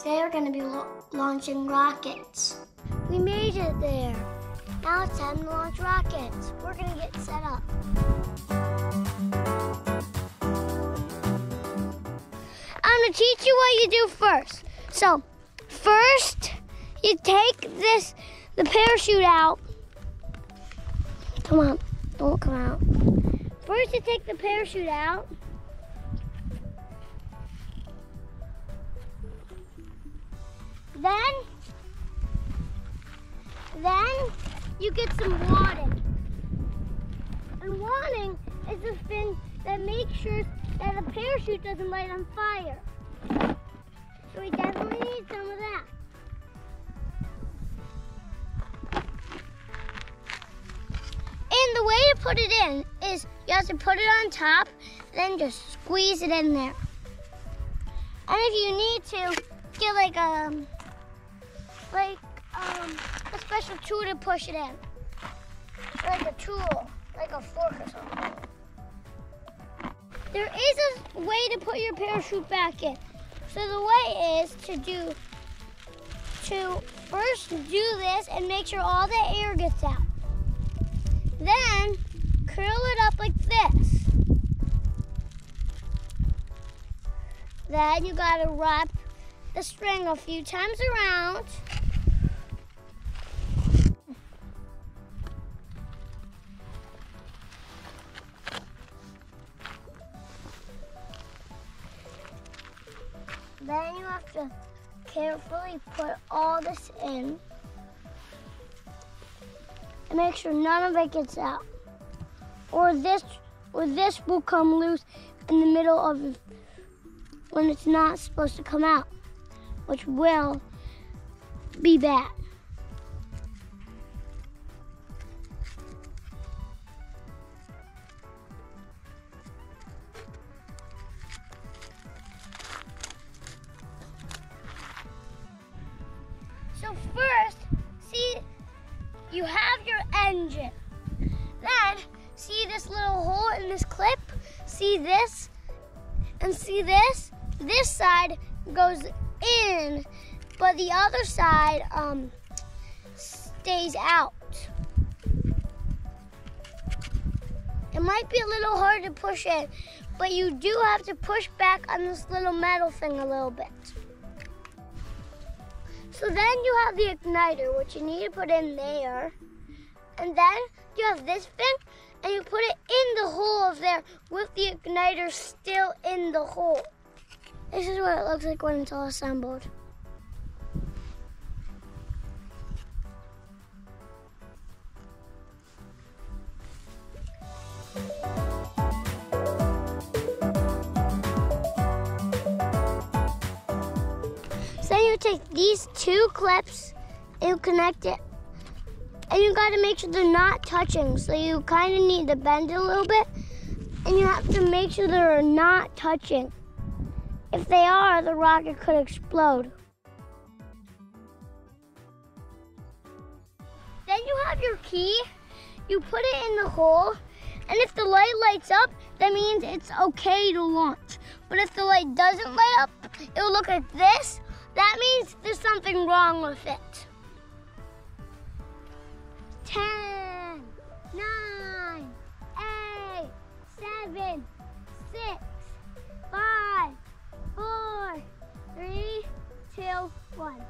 Today we're going to be lo- launching rockets. We made it there. Now it's time to launch rockets. We're going to get set up. I'm going to teach you what you do first. So, first, you take this, the parachute out. Come on, don't come out. First, you take the parachute out. Then, then you get some wadding. And wadding is the thing that makes sure that the parachute doesn't light on fire. So we definitely need some of that. And the way to put it in is you have to put it on top, then just squeeze it in there. And if you need to, get like a like um, a special tool to push it in. Like a tool, like a fork or something. There is a way to put your parachute back in. So the way is to do to first do this and make sure all the air gets out. Then curl it up like this. Then you gotta wrap the string a few times around. Then you have to carefully put all this in and make sure none of it gets out. Or this or this will come loose in the middle of when it's not supposed to come out, which will be bad. So first, see, you have your engine. Then, see this little hole in this clip? See this? And see this? This side goes in, but the other side um, stays out. It might be a little hard to push in, but you do have to push back on this little metal thing a little bit. So then you have the igniter, which you need to put in there. And then you have this thing, and you put it in the hole of there with the igniter still in the hole. This is what it looks like when it's all assembled. Take these two clips and connect it. And you gotta make sure they're not touching. So you kind of need to bend a little bit. And you have to make sure they're not touching. If they are, the rocket could explode. Then you have your key. You put it in the hole. And if the light lights up, that means it's okay to launch. But if the light doesn't light up, it will look like this. That means there's something wrong with it. 10, 9, 8, 7, 6, 5, 4, 3, 2, 1.